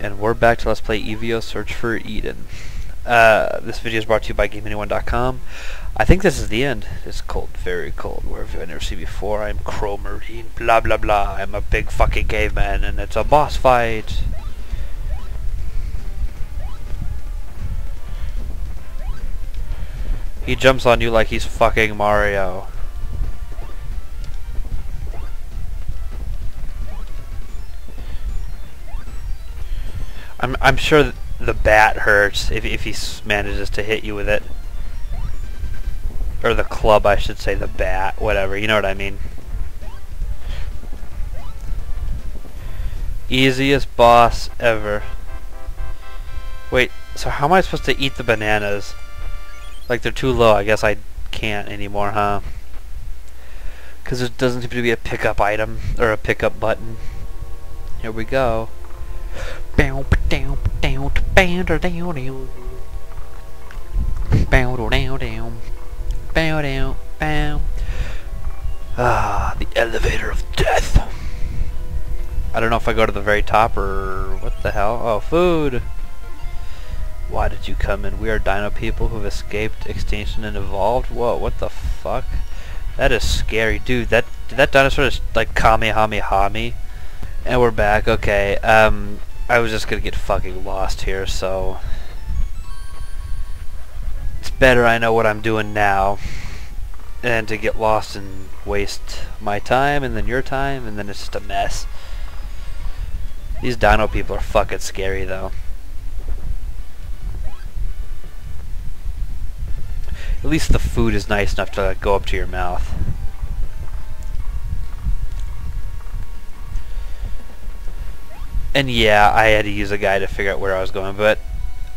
And we're back to Let's Play EVO Search for Eden. Uh, this video is brought to you by GameAnyone.com. I think this is the end. It's cold, very cold. Where have you never seen before? I'm Chromarine, blah blah blah. I'm a big fucking caveman and it's a boss fight. He jumps on you like he's fucking Mario. I'm I'm sure the bat hurts if if he manages to hit you with it, or the club, I should say, the bat, whatever. You know what I mean. Easiest boss ever. Wait, so how am I supposed to eat the bananas? Like they're too low. I guess I can't anymore, huh? Because there doesn't seem to be a pickup item or a pickup button. Here we go. Bow down down down down down bow down down bow down bow Ah, the elevator of death. I don't know if I go to the very top or what the hell. Oh, food. Why did you come in? We are dino people who've escaped extinction and evolved. Whoa, what the fuck? That is scary, dude. That did that dinosaur just like kamehameha me? And we're back. Okay. Um, I was just gonna get fucking lost here, so it's better I know what I'm doing now than to get lost and waste my time and then your time and then it's just a mess. These dino people are fucking scary though. At least the food is nice enough to go up to your mouth. And yeah, I had to use a guide to figure out where I was going, but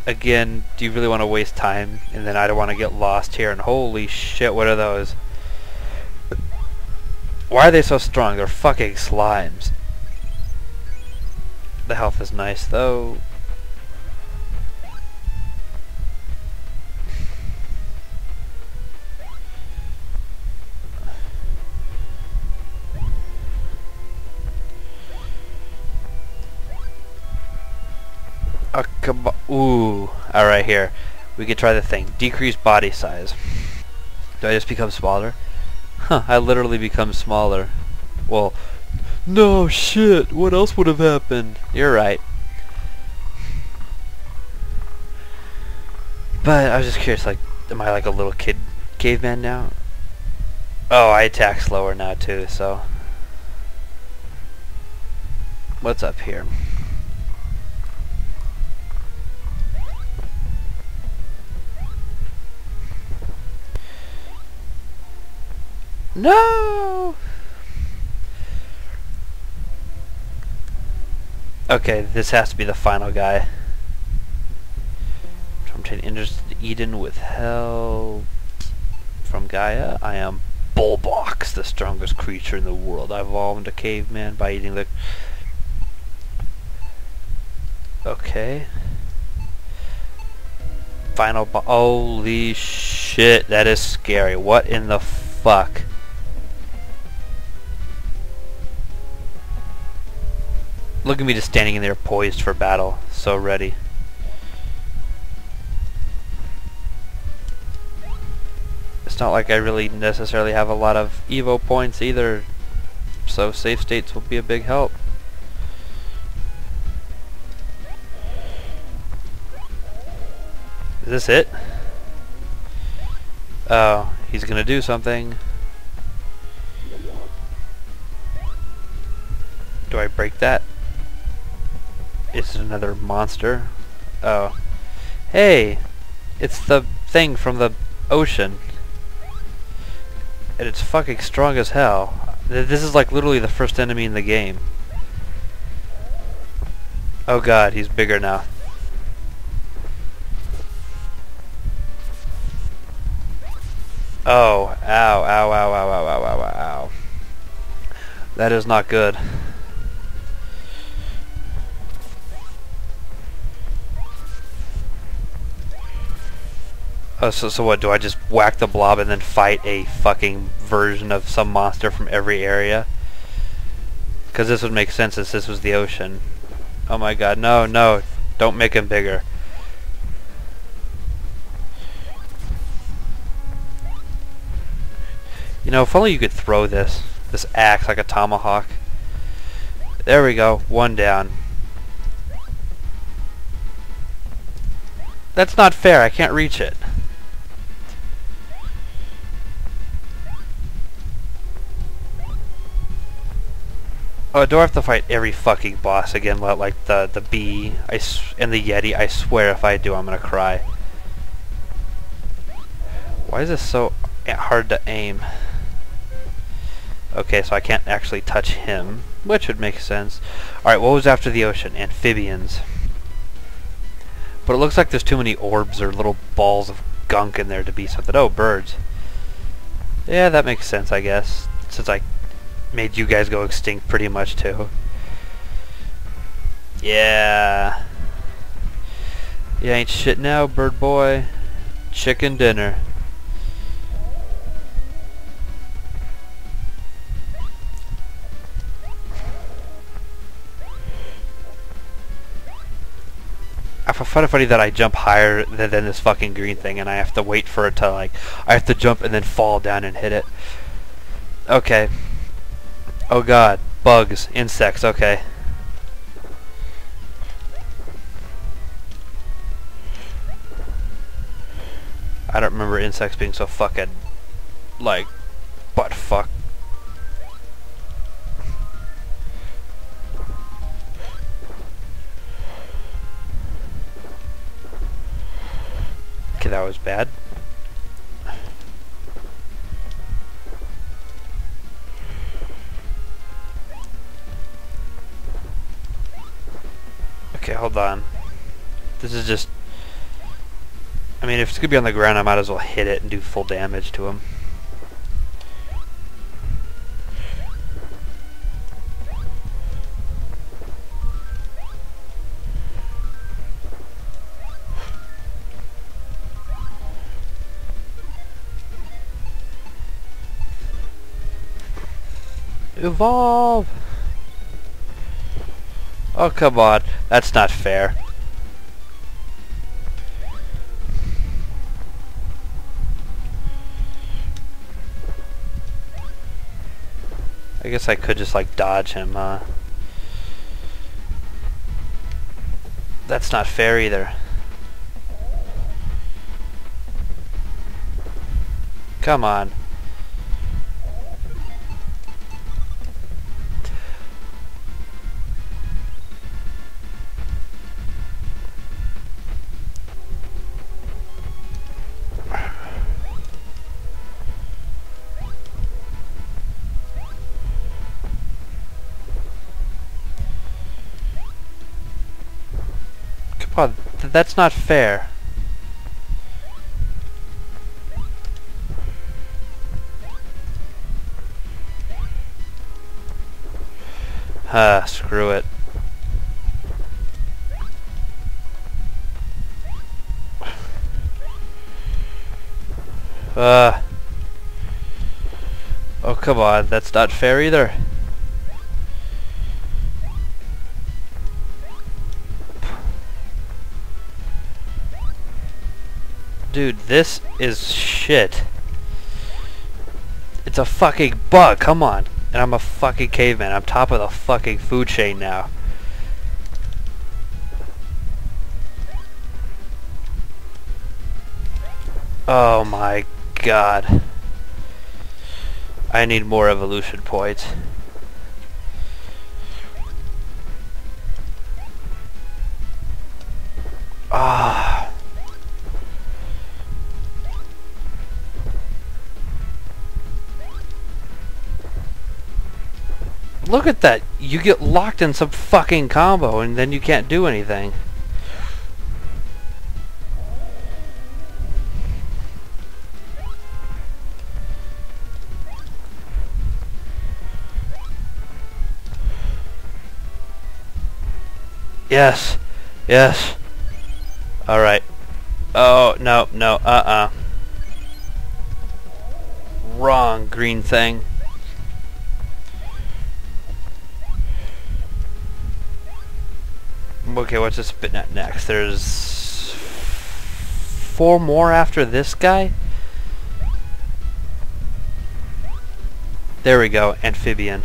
again, do you really want to waste time? And then I don't want to get lost here, and holy shit, what are those? Why are they so strong? They're fucking slimes. The health is nice, though. A Ooh. Alright, here. We could try the thing. Decrease body size. Do I just become smaller? Huh, I literally become smaller. Well, no shit, what else would have happened? You're right. But I was just curious, like, am I like a little kid caveman now? Oh, I attack slower now too, so... What's up here? No! Okay, this has to be the final guy. From enters Eden with hell from Gaia. I am Bolbox, the strongest creature in the world. I evolved into caveman by eating the... Okay. Final Holy shit, that is scary. What in the fuck? Look at me just standing in there poised for battle, so ready. It's not like I really necessarily have a lot of Evo points either, so save states will be a big help. Is this it? Oh, he's gonna do something. Do I break that? It's another monster. Oh. Hey! It's the thing from the ocean. And it's fucking strong as hell. This is like literally the first enemy in the game. Oh god, he's bigger now. Oh, ow, ow, ow, ow, ow, ow, ow, ow. That is not good. Oh, so, so what, do I just whack the blob and then fight a fucking version of some monster from every area? Because this would make sense since this was the ocean. Oh my god, no, no. Don't make him bigger. You know, if only you could throw this, this axe like a tomahawk. There we go, one down. That's not fair, I can't reach it. Oh, do I have to fight every fucking boss again? Like the the bee I and the yeti. I swear, if I do, I'm gonna cry. Why is this so eh, hard to aim? Okay, so I can't actually touch him, which would make sense. Alright, what was after the ocean? Amphibians. But it looks like there's too many orbs or little balls of gunk in there to be something. Oh, birds. Yeah, that makes sense, I guess. Since I made you guys go extinct pretty much too. Yeah. You ain't shit now, bird boy. Chicken dinner. I find it funny that I jump higher than, than this fucking green thing and I have to wait for it to like, I have to jump and then fall down and hit it. Okay. Oh god. Bugs. Insects. Okay. I don't remember insects being so fucking, like, butt fuck. Okay, that was bad. Hold on. This is just... I mean, if it's going to be on the ground, I might as well hit it and do full damage to him. Evolve! Oh, come on. That's not fair. I guess I could just, like, dodge him, uh... That's not fair either. Come on. Th that's not fair. Ah, screw it. Uh. Oh, come on. That's not fair either. Dude, this is shit. It's a fucking bug, come on. And I'm a fucking caveman. I'm top of the fucking food chain now. Oh my god. I need more evolution points. Look at that. You get locked in some fucking combo and then you can't do anything. Yes. Yes. Alright. Oh, no, no, uh-uh. Wrong green thing. Okay, what's spitting at next? There's four more after this guy? There we go, amphibian.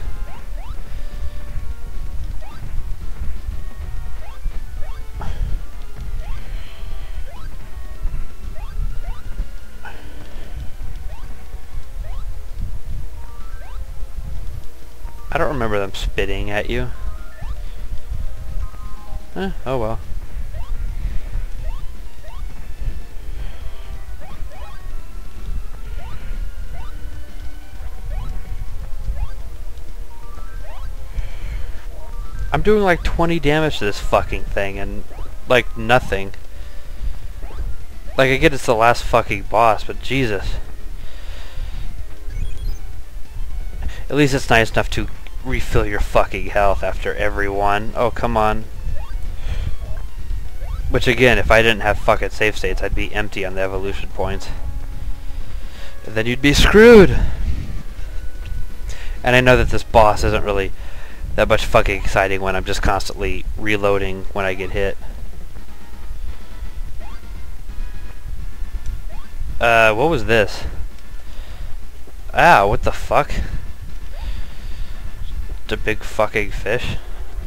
I don't remember them spitting at you. Eh, oh well. I'm doing like 20 damage to this fucking thing and like nothing. Like I get it's the last fucking boss, but Jesus. At least it's nice enough to refill your fucking health after every one. Oh, come on. Which again, if I didn't have fucking save states, I'd be empty on the evolution points. And then you'd be screwed! And I know that this boss isn't really that much fucking exciting when I'm just constantly reloading when I get hit. Uh, what was this? Ah, what the fuck? It's a big fucking fish.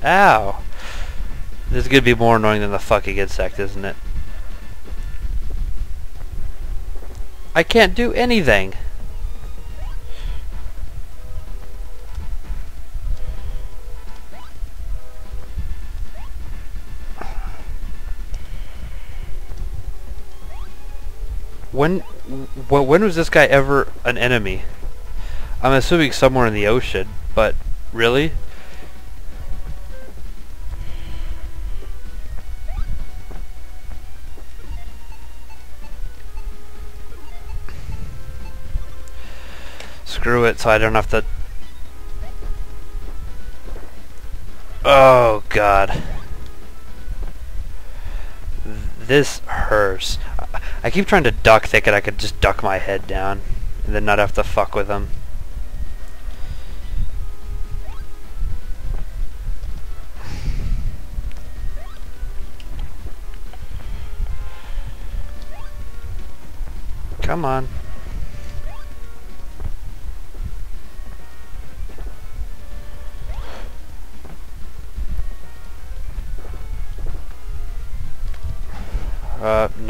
Ow! This is gonna be more annoying than the fucking insect, isn't it? I can't do anything! When, when was this guy ever an enemy? I'm assuming somewhere in the ocean, but Really? Screw it so I don't have to... Oh god. This hurts. I keep trying to duck thinking I could just duck my head down and then not have to fuck with them. Come on.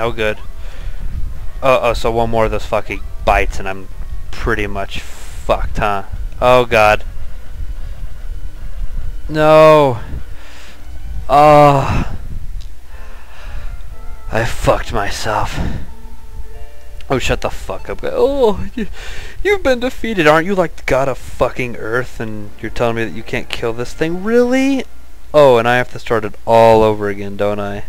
Uh, good. Oh, oh, so one more of those fucking bites and I'm pretty much fucked, huh? Oh, God. No. Oh. I fucked myself. Oh, shut the fuck up. Oh, you, you've been defeated. Aren't you like god of fucking earth and you're telling me that you can't kill this thing? Really? Oh, and I have to start it all over again, don't I?